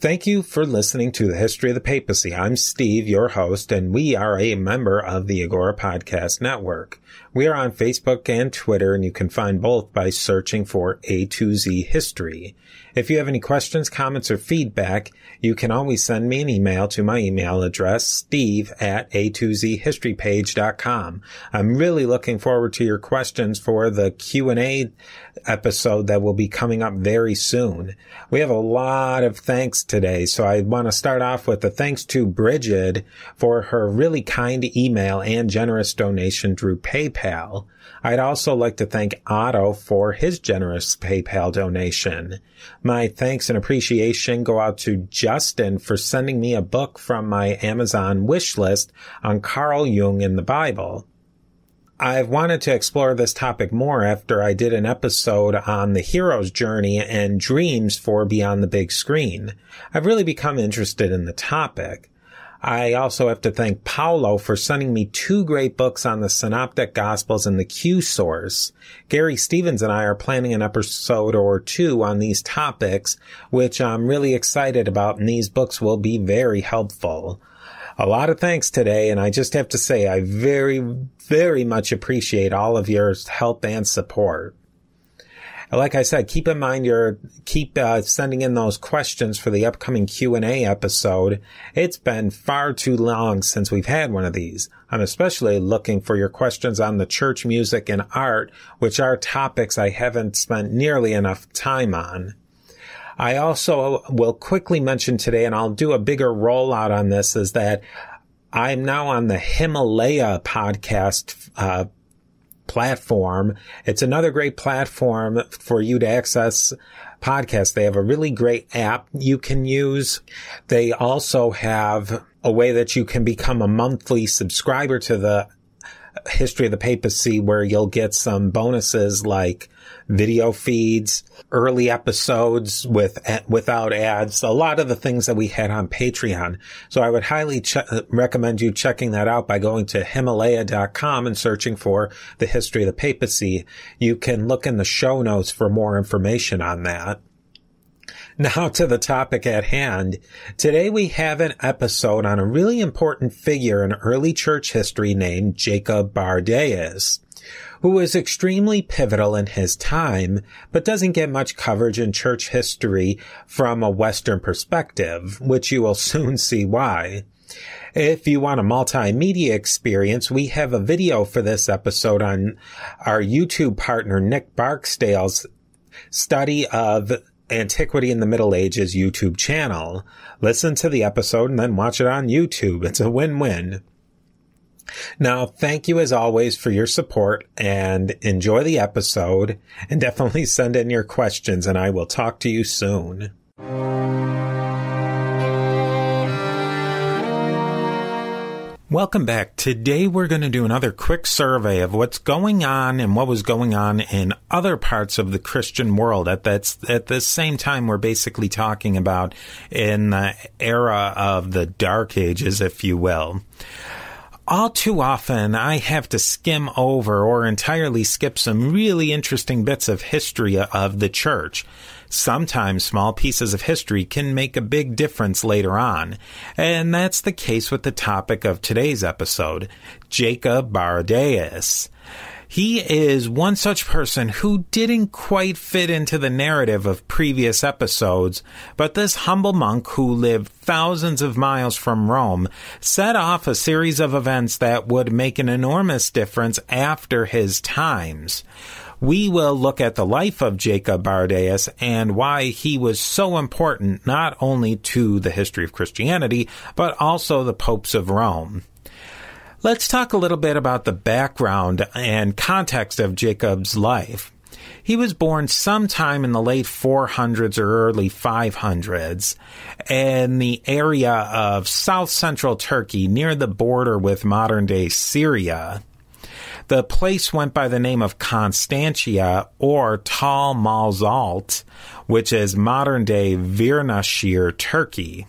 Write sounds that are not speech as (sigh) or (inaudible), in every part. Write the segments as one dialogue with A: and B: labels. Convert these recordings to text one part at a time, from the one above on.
A: Thank you for listening to the History of the Papacy. I'm Steve, your host, and we are a member of the Agora Podcast Network. We are on Facebook and Twitter, and you can find both by searching for A to Z History. If you have any questions, comments, or feedback, you can always send me an email to my email address, steve at a2zhistorypage.com. I'm really looking forward to your questions for the Q&A episode that will be coming up very soon. We have a lot of thanks today, so I want to start off with a thanks to Bridget for her really kind email and generous donation through PayPal. I'd also like to thank Otto for his generous PayPal donation. My thanks and appreciation go out to Justin for sending me a book from my Amazon wish list on Carl Jung in the Bible. I've wanted to explore this topic more after I did an episode on the hero's journey and dreams for beyond the big screen. I've really become interested in the topic. I also have to thank Paolo for sending me two great books on the Synoptic Gospels and the Q source. Gary Stevens and I are planning an episode or two on these topics, which I'm really excited about, and these books will be very helpful. A lot of thanks today, and I just have to say I very, very much appreciate all of your help and support like I said, keep in mind your keep uh, sending in those questions for the upcoming Q and A episode. It's been far too long since we've had one of these. I'm especially looking for your questions on the church music and art, which are topics I haven't spent nearly enough time on. I also will quickly mention today, and I'll do a bigger rollout on this, is that I'm now on the Himalaya podcast uh, platform. It's another great platform for you to access podcasts. They have a really great app you can use. They also have a way that you can become a monthly subscriber to the history of the papacy where you'll get some bonuses like video feeds, early episodes with without ads, a lot of the things that we had on Patreon. So I would highly recommend you checking that out by going to Himalaya.com and searching for the history of the papacy. You can look in the show notes for more information on that. Now to the topic at hand. Today we have an episode on a really important figure in early church history named Jacob Baradaeus who was extremely pivotal in his time, but doesn't get much coverage in church history from a Western perspective, which you will (laughs) soon see why. If you want a multimedia experience, we have a video for this episode on our YouTube partner Nick Barksdale's study of Antiquity in the Middle Ages YouTube channel. Listen to the episode and then watch it on YouTube. It's a win-win. Now, thank you as always for your support and enjoy the episode and definitely (laughs) send in your questions and I will talk to you soon. Welcome back. Today we're going to do another quick survey of what's going on and what was going on in other parts of the Christian world at that at the same time we're basically talking about in the era of the dark ages if you will all too often I have to skim over or entirely skip some really interesting bits of history of the church. Sometimes small pieces of history can make a big difference later on. And that's the case with the topic of today's episode, Jacob Baradaeus. He is one such person who didn't quite fit into the narrative of previous episodes, but this humble monk who lived thousands of miles from Rome set off a series of events that would make an enormous difference after his times we will look at the life of Jacob Baradaeus and why he was so important not only to the history of Christianity, but also the popes of Rome. Let's talk a little bit about the background and context of Jacob's life. He was born sometime in the late 400s or early 500s in the area of south central Turkey near the border with modern day Syria. The place went by the name of Constantia or Tal Malzalt, which is modern day Viranşehir, Turkey.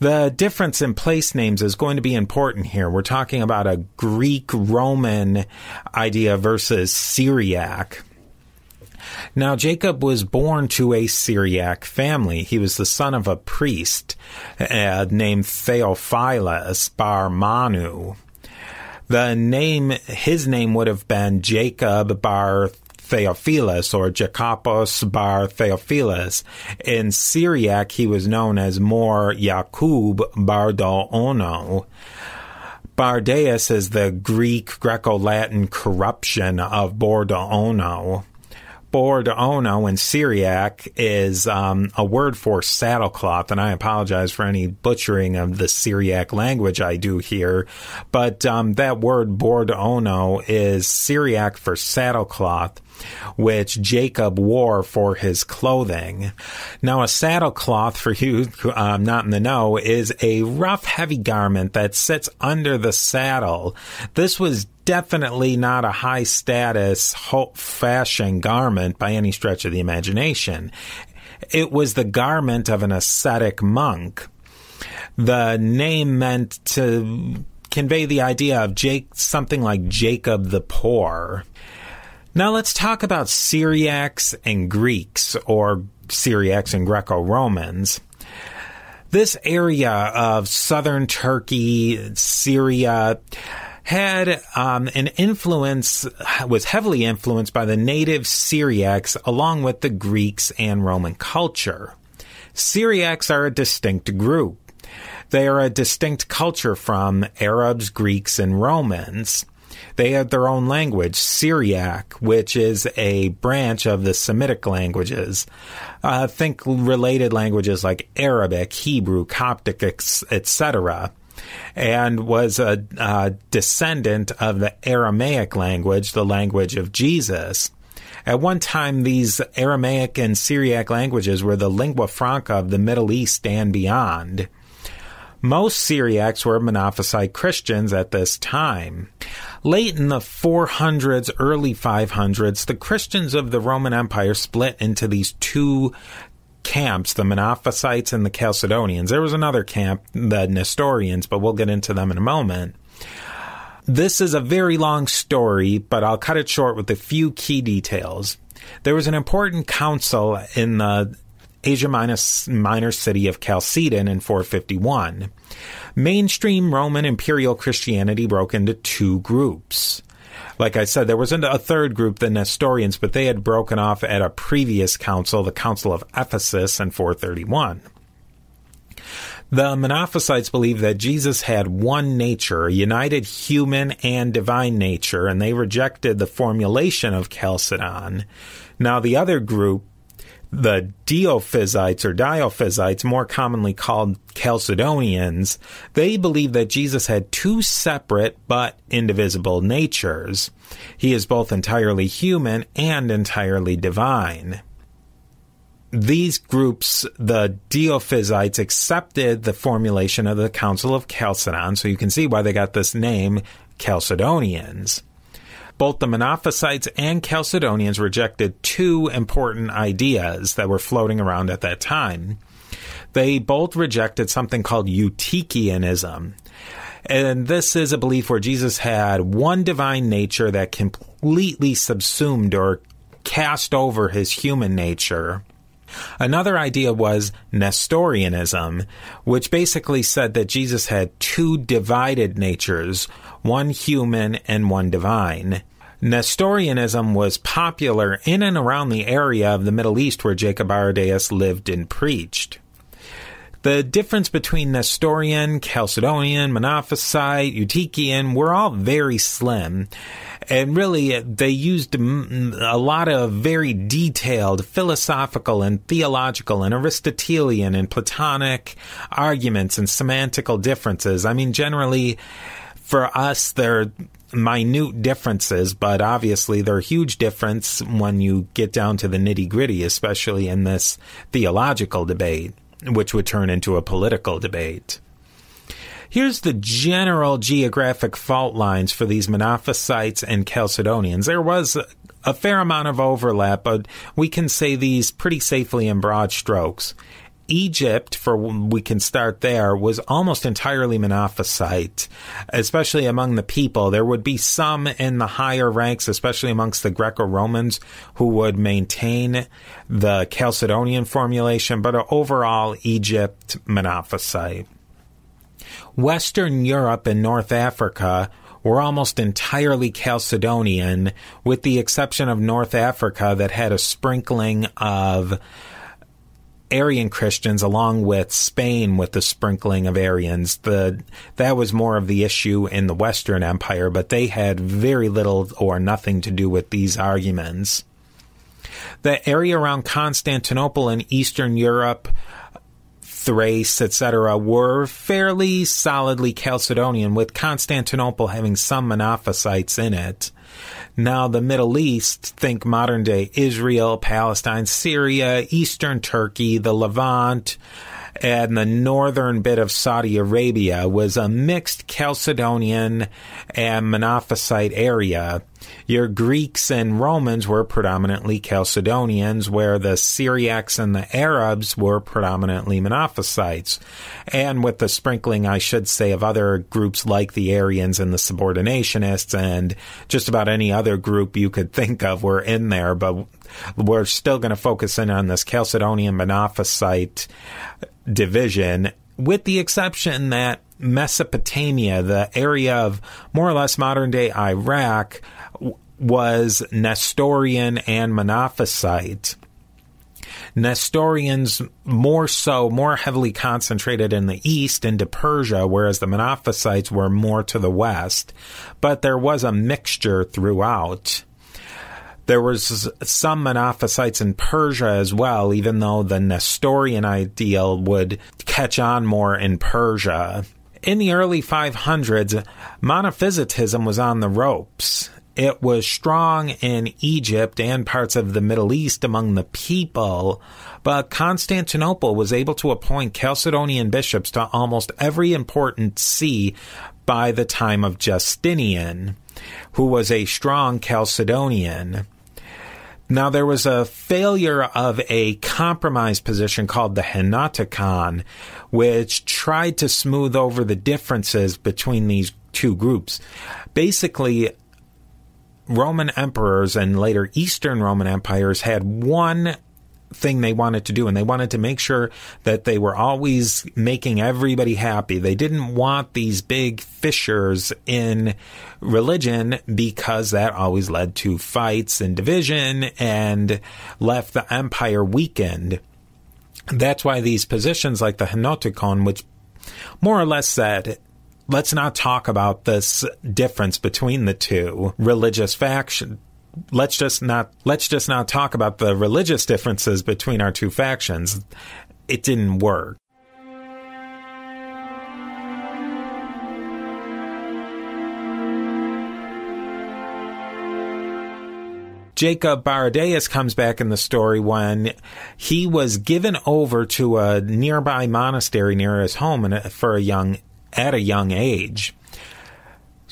A: The difference in place names is going to be important here. We're talking about a Greek Roman idea versus Syriac. Now, Jacob was born to a Syriac family. He was the son of a priest uh, named Theophilus Bar Manu. The name, his name would have been Jacob Bar Theophilus or Jacopos bar Theophilus. In Syriac, he was known as more Yakub Bardo Ono. Baradaeus is the Greek Greco-Latin corruption of Bordono. Bordono in Syriac is um, a word for saddlecloth, and I apologize for any butchering of the Syriac language I do here, but um, that word Bordono is Syriac for saddlecloth which Jacob wore for his clothing. Now, a saddle cloth, for you um, not in the know, is a rough, heavy garment that sits under the saddle. This was definitely not a high status, fashion garment by any stretch of the imagination. It was the garment of an ascetic monk. The name meant to convey the idea of Jake, something like Jacob the Poor. Now let's talk about Syriacs and Greeks, or Syriacs and Greco Romans. This area of southern Turkey, Syria, had um, an influence, was heavily influenced by the native Syriacs along with the Greeks and Roman culture. Syriacs are a distinct group. They are a distinct culture from Arabs, Greeks, and Romans. They had their own language, Syriac, which is a branch of the Semitic languages. Uh, think related languages like Arabic, Hebrew, Coptic, etc and was a, a, descendant of the Aramaic language, the language of Jesus. At one time, these Aramaic and Syriac languages were the lingua franca of the Middle East and beyond. Most Syriacs were Monophysite Christians at this time. Late in the 400s, early 500s, the Christians of the Roman Empire split into these two camps, the Monophysites and the Chalcedonians. There was another camp, the Nestorians, but we'll get into them in a moment. This is a very long story, but I'll cut it short with a few key details. There was an important council in the Asia Minor city of Chalcedon in 451. Mainstream Roman imperial Christianity broke into two groups. Like I said, there was a third group, the Nestorians, but they had broken off at a previous council, the Council of Ephesus in 431. The Monophysites believed that Jesus had one nature, a united human and divine nature, and they rejected the formulation of Chalcedon. Now, the other group the Diophysites or Diophysites, more commonly called Chalcedonians, they believe that Jesus had two separate but indivisible natures. He is both entirely human and entirely divine. These groups, the Diophysites, accepted the formulation of the Council of Chalcedon, so you can see why they got this name, Chalcedonians both the Monophysites and Chalcedonians rejected two important ideas that were floating around at that time. They both rejected something called Eutychianism. And this is a belief where Jesus had one divine nature that completely subsumed or cast over his human nature. Another idea was Nestorianism, which basically said that Jesus had two divided natures, one human and one divine. Nestorianism was popular in and around the area of the Middle East where Jacob Baradaeus lived and preached. The difference between Nestorian, Chalcedonian, Monophysite, Eutychian were all very slim. And really, they used a lot of very detailed philosophical and theological and Aristotelian and Platonic arguments and semantical differences. I mean, generally, for us, they're minute differences, but obviously there are huge difference when you get down to the nitty gritty, especially in this theological debate, which would turn into a political debate. Here's the general geographic fault lines for these Monophysites and Chalcedonians. There was a fair amount of overlap, but we can say these pretty safely in broad strokes. Egypt, for we can start there, was almost entirely Monophysite, especially among the people. There would be some in the higher ranks, especially amongst the Greco Romans, who would maintain the Chalcedonian formulation, but overall, Egypt, Monophysite. Western Europe and North Africa were almost entirely Chalcedonian, with the exception of North Africa that had a sprinkling of Arian Christians along with Spain with the sprinkling of Arians. The that was more of the issue in the Western Empire, but they had very little or nothing to do with these arguments. The area around Constantinople in Eastern Europe Thrace, etc., were fairly solidly Chalcedonian, with Constantinople having some Monophysites in it. Now, the Middle East, think modern day Israel, Palestine, Syria, Eastern Turkey, the Levant, and the northern bit of Saudi Arabia was a mixed Chalcedonian and Monophysite area. Your Greeks and Romans were predominantly Chalcedonians, where the Syriacs and the Arabs were predominantly Monophysites. And with the sprinkling, I should say, of other groups like the Arians and the Subordinationists and just about any other group you could think of were in there, but we're still going to focus in on this Chalcedonian Monophysite division, with the exception that Mesopotamia, the area of more or less modern day Iraq, was Nestorian and Monophysite. Nestorians more so, more heavily concentrated in the east into Persia, whereas the Monophysites were more to the west. But there was a mixture throughout. There was some Monophysites in Persia as well, even though the Nestorian ideal would catch on more in Persia. In the early 500s, Monophysitism was on the ropes. It was strong in Egypt and parts of the Middle East among the people, but Constantinople was able to appoint Chalcedonian bishops to almost every important see by the time of Justinian, who was a strong Chalcedonian. Now, there was a failure of a compromise position called the Henoticon, which tried to smooth over the differences between these two groups. Basically, Roman emperors and later Eastern Roman empires had one thing they wanted to do and they wanted to make sure that they were always making everybody happy. They didn't want these big fissures in religion because that always led to fights and division and left the empire weakened. That's why these positions like the Henoticon, which more or less said, let's not talk about this difference between the two religious factions let's just not let's just not talk about the religious differences between our two factions. It didn't work. Jacob Baradaeus comes back in the story when he was given over to a nearby monastery near his home uh, for a young at a young age.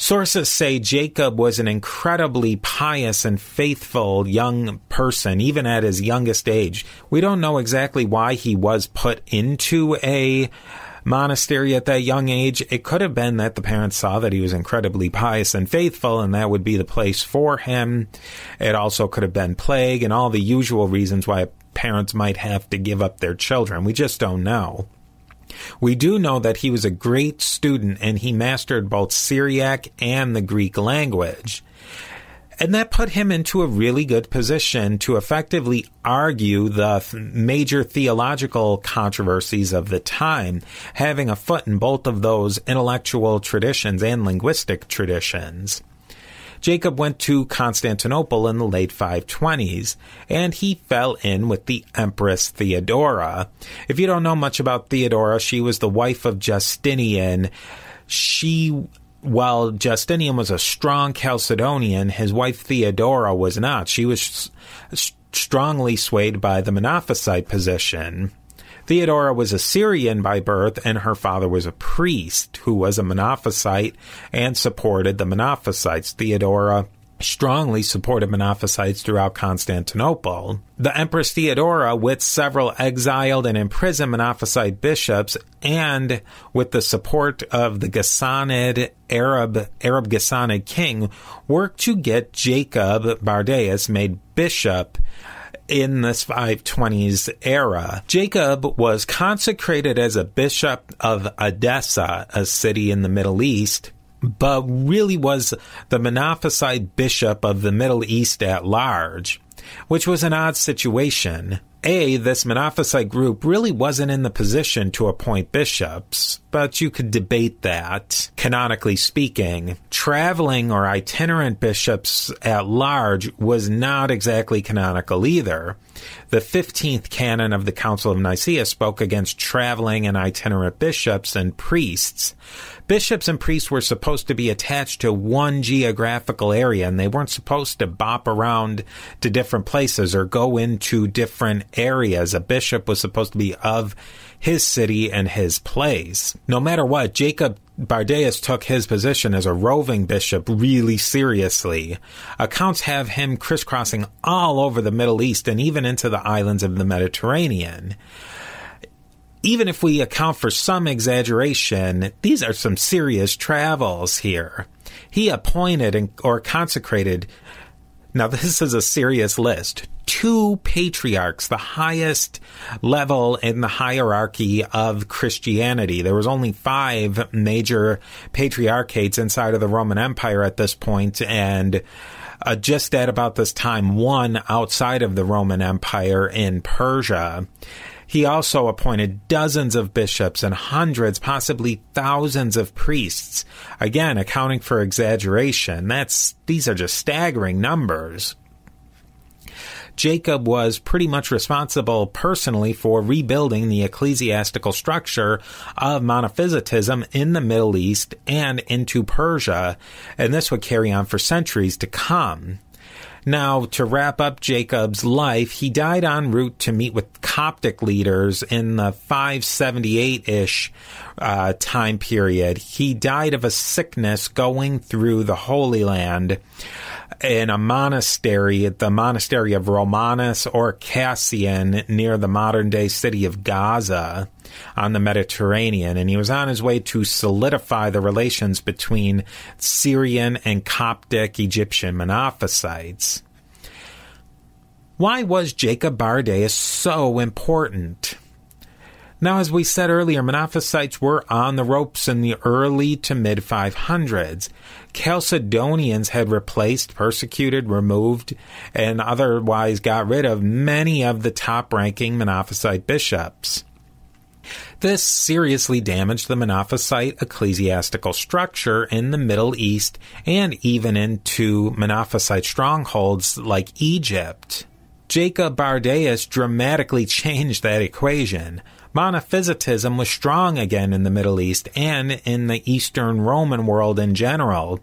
A: Sources say Jacob was an incredibly pious and faithful young person, even at his youngest age. We don't know exactly why he was put into a monastery at that young age. It could have been that the parents saw that he was incredibly pious and faithful, and that would be the place for him. It also could have been plague and all the usual reasons why parents might have to give up their children. We just don't know. We do know that he was a great student and he mastered both Syriac and the Greek language. And that put him into a really good position to effectively argue the major theological controversies of the time, having a foot in both of those intellectual traditions and linguistic traditions. Jacob went to Constantinople in the late 520s, and he fell in with the Empress Theodora. If you don't know much about Theodora, she was the wife of Justinian. She while Justinian was a strong Chalcedonian, his wife Theodora was not. She was strongly swayed by the Monophysite position. Theodora was a Syrian by birth, and her father was a priest who was a Monophysite and supported the Monophysites. Theodora strongly supported Monophysites throughout Constantinople. The Empress Theodora, with several exiled and imprisoned Monophysite bishops, and with the support of the Ghassanid Arab Arab Ghassanid king, worked to get Jacob Baradaeus made bishop in this 520s era. Jacob was consecrated as a bishop of Edessa, a city in the Middle East, but really was the Monophysite bishop of the Middle East at large, which was an odd situation. A, this Monophysite group really wasn't in the position to appoint bishops, but you could debate that. Canonically speaking, traveling or itinerant bishops at large was not exactly canonical either. The 15th canon of the Council of Nicaea spoke against traveling and itinerant bishops and priests. Bishops and priests were supposed to be attached to one geographical area and they weren't supposed to bop around to different places or go into different areas. A bishop was supposed to be of his city and his place. No matter what, Jacob Baradaeus took his position as a roving bishop really seriously. Accounts have him crisscrossing all over the Middle East and even into the islands of the Mediterranean even if we account for some exaggeration, these are some serious travels here. He appointed or consecrated, now (laughs) this is a serious list, two patriarchs, the highest level in the hierarchy of Christianity. There was only five major patriarchates inside of the Roman Empire at this point, and uh, just at about this time, one outside of the Roman Empire in Persia. He also appointed dozens of bishops and hundreds, possibly thousands of priests. Again, accounting for exaggeration. That's, these are just staggering numbers. Jacob was pretty much responsible personally for rebuilding the ecclesiastical structure of monophysitism in the Middle East and into Persia, and this would carry on for centuries to come. Now, to wrap up Jacob's life, he died en route to meet with Coptic leaders in the 578 ish uh, time period. He died of a sickness going through the Holy Land in a monastery at the monastery of Romanus or Cassian near the modern day city of Gaza on the Mediterranean, and he was on his way to solidify the relations between Syrian and Coptic Egyptian Monophysites. Why was Jacob Baradaeus so important? Now, as we said earlier, Monophysites were on the ropes in the early to mid 500s. Chalcedonians had replaced, persecuted, removed, and otherwise got rid of many of the top ranking Monophysite bishops. This seriously damaged the Monophysite ecclesiastical structure in the Middle East and even into Monophysite strongholds like Egypt. Jacob Baradaeus dramatically (laughs) changed that equation. Monophysitism was strong again in the Middle East and in the Eastern Roman world in general.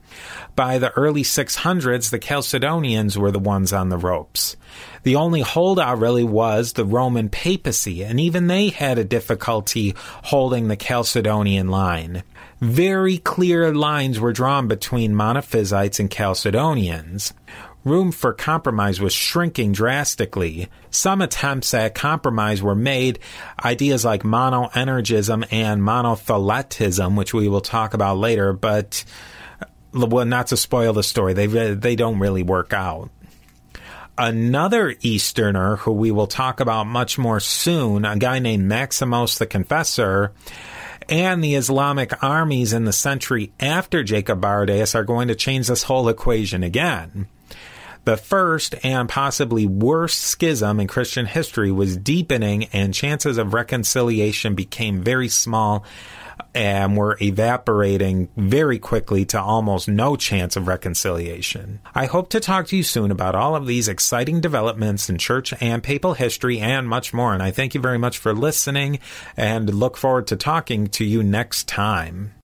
A: By the early 600s, the Chalcedonians were the ones on the ropes. The only holdout really was the Roman papacy, and even they had a difficulty holding the Chalcedonian line. Very clear lines were drawn between Monophysites and Chalcedonians room for compromise was shrinking drastically. Some attempts at compromise were made. Ideas like monoenergism and monotheletism, which we will talk about later, but uh, well, not to spoil the story, they they don't really work out. Another Easterner who we will talk about much more soon, a guy named Maximus the Confessor, and the Islamic armies in the century after Jacob Baradaeus are going to change this whole equation again. The first and possibly worst schism in Christian history was deepening, and chances of reconciliation became very small and were evaporating very quickly to almost no chance of reconciliation. I hope to talk to you soon about all of these exciting developments in church and papal history and much more. And I thank you very much for listening and look forward to talking to you next time.